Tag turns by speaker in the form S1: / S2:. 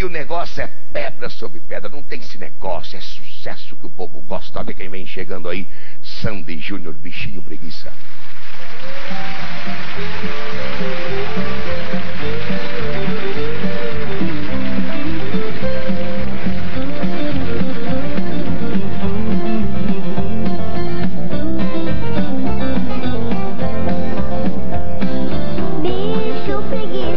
S1: Aqui o negócio é pedra sobre pedra, não tem esse negócio, é sucesso que o povo gosta. Olha quem vem chegando aí, Sandy Júnior, bichinho preguiça.
S2: Bicho preguiça.